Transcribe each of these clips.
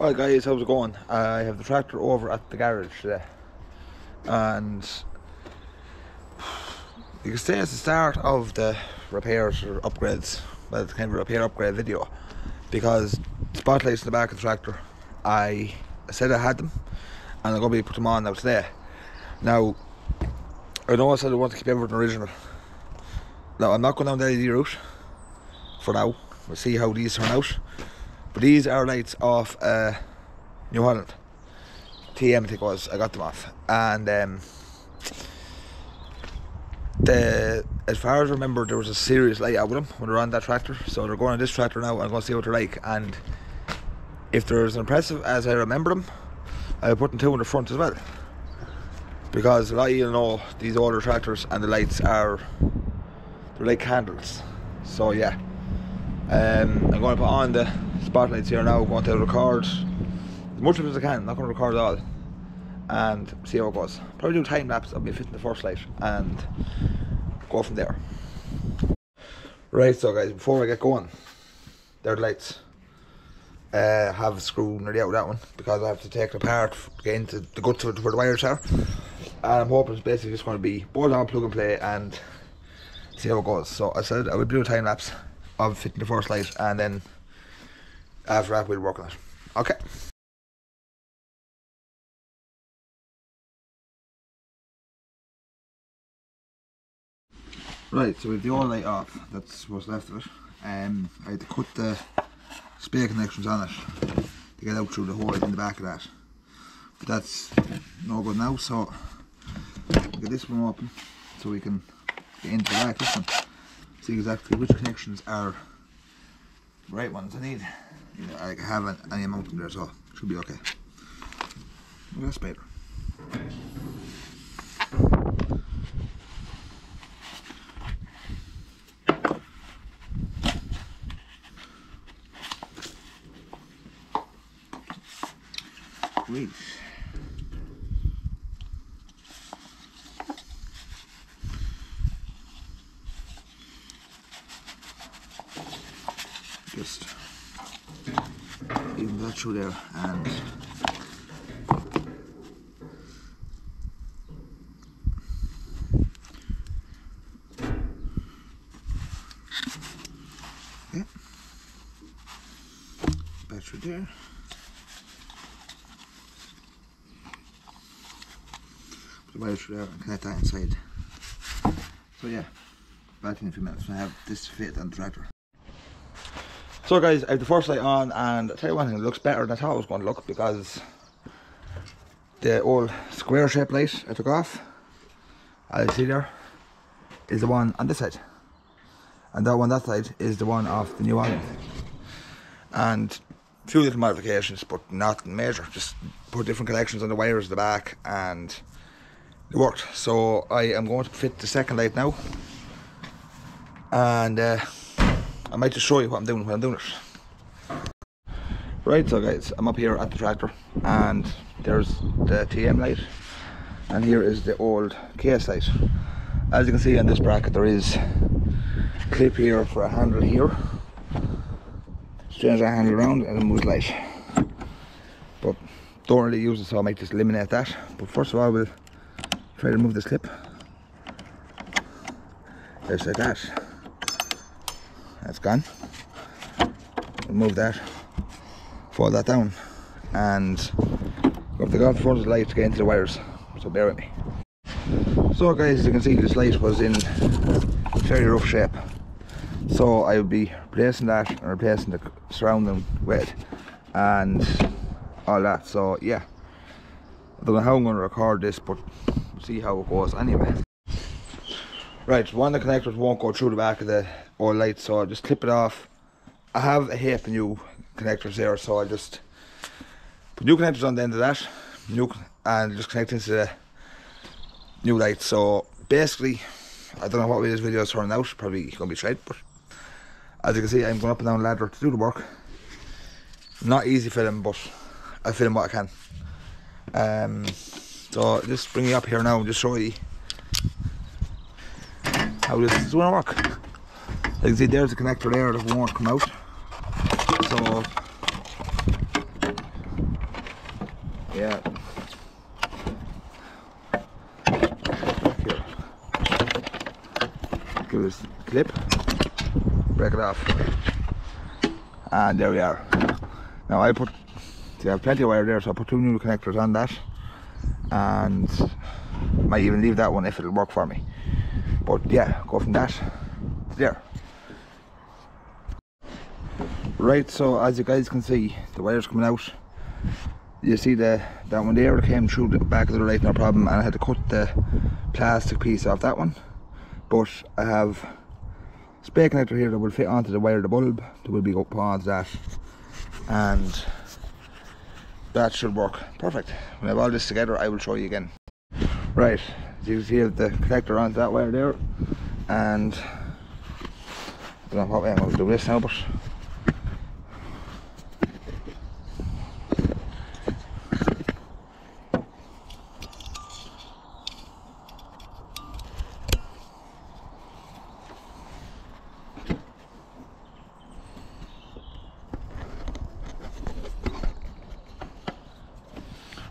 Hi guys, how's it going? I have the tractor over at the garage today and you can say it's the start of the repairs or upgrades. Well it's kind of a repair upgrade video. Because spotlights in the back of the tractor. I said I had them and I'm going to be put them on now today. Now I know I said I want to keep everything original. Now I'm not going down the LED route for now. We'll see how these turn out but these are lights off uh, New Holland. TM I think it was. I got them off. And um, the as far as I remember there was a serious light out with them when they were on that tractor. So they're going on this tractor now I'm gonna see what they're like and if they're as impressive as I remember them, I'll put them two in the front as well. Because a lot of you know these older tractors and the lights are they're like candles. So yeah. Um, I'm going to put on the spotlights here now. Going to record as much of it as I can. Not going to record all. And see how it goes. Probably do a time lapse of me fitting the first light and go from there. Right, so guys, before I get going, there are the lights. Uh, have a screw nearly out with that one because I have to take it apart, get into the guts of it where the wires are. And I'm hoping it's basically just going to be bolt on, plug and play, and see how it goes. So I said I would do a time lapse of fitting the first light and then after that we'll work on it. Okay. Right, so with the old light off, that's what's left of it. Um, I had to cut the spare connections on it to get out through the hole in the back of that. But that's no good now, so get this one open so we can get into the back this one see exactly which connections are the right ones I need. I have any amount in there so should be okay. That's better. Great. just even that through there and battery there. Put the wire through and connect that inside. So yeah back in a few minutes. I have this fit and tractor so guys, I have the first light on and I'll tell you one thing, it looks better than I thought it was going to look because the old square shaped light I took off, as you see there, is the one on this side. And that one that side is the one off the new one. And a few little modifications, but nothing major. Just put different connections on the wires at the back and it worked. So I am going to fit the second light now. And uh, I might just show you what I'm doing when I'm doing it. Right, so guys, I'm up here at the tractor and there's the TM light and here is the old KS light. As you can see on this bracket there is clip here for a handle here. Change that handle around and it moves light. But don't really use it so I might just eliminate that. But first of all we'll try to remove this clip. Just like that that's gone. Remove that fold that down. And go up the golf front of the light to get into the wires. So bear with me. So guys as you can see this light was in very rough shape. So I will be replacing that and replacing the surrounding with and all that. So yeah. I don't know how I'm going to record this but see how it goes anyway Right, one of the connectors won't go through the back of the old light, so I'll just clip it off. I have a heap of new connectors there, so I just put new connectors on the end of that, new and just connect into the new light. So basically, I don't know what way this video is turning out. Probably gonna be straight, but as you can see, I'm going up and down the ladder to do the work. Not easy filming, but I film what I can. Um, so just bring you up here now and just show you how this is going to work. You see there's a connector there that won't come out. So Yeah. Here. Give this clip, break it off, and there we are. Now I put, see I have plenty of wire there, so I put two new connectors on that, and might even leave that one if it'll work for me. But yeah, go from that to there. Right, so as you guys can see, the wire's coming out. You see the that one there came through the back of the light, no problem, and I had to cut the plastic piece off that one. But I have spare connector here that will fit onto the wire of the bulb that will be up onto that, and that should work perfect. When I have all this together, I will show you again. Right, you see the connector onto that wire there, and I don't know what way I'm going to do this now, but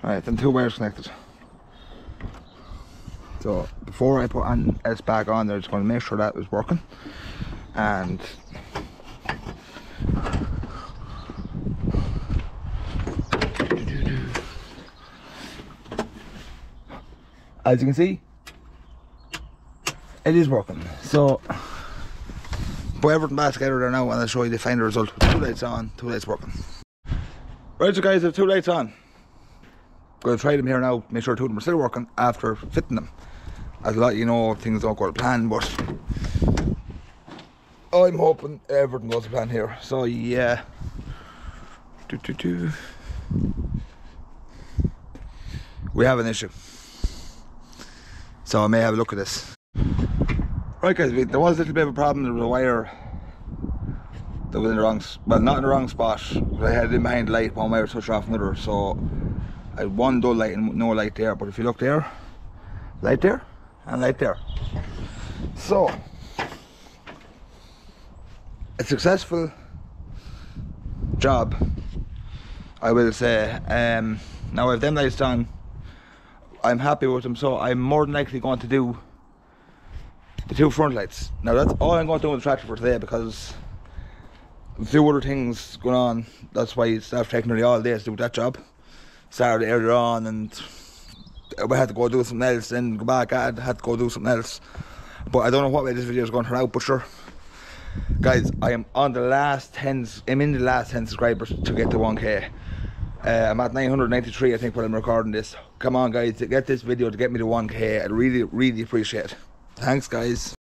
Alright, then two wires connected. So before I put on S back on there, just going to make sure that was working. And as you can see, it is working. So put everything back together there now and I'll show you the final result. Two lights on, two lights working. Right so guys, I have two lights on. Going to try them here now, make sure two of them are still working after fitting them. As a lot you know, things don't go to plan, but I'm hoping everything goes to plan here. So yeah. Do, do, do. We have an issue. So I may have a look at this. Right guys, there was a little bit of a problem with the wire that was in the wrong, well not in the wrong spot, I had it in behind the light, one wire touched off another, so I had one dull light and no light there, but if you look there, light there, and light there. So, a successful job, I will say. Um, now if them lights done, I'm happy with them, so I'm more than likely going to do the two front lights. Now that's all I'm going to do with the tractor for today because a few other things going on. That's why it's taking technically all day to do that job. Started earlier on and we had to go do something else, then go back, I had to go do something else. But I don't know what way this video is going to turn out, but sure. Guys, I am on the last 10, I'm in the last 10 subscribers to get to 1k. Uh, I'm at 993 I think when I'm recording this. Come on guys, to get this video to get me to 1k, I'd really, really appreciate it. Thanks guys.